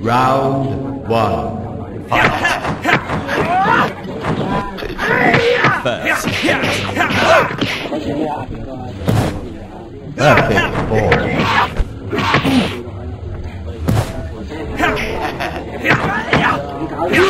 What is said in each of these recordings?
Round one. First.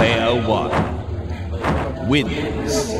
Player one wins.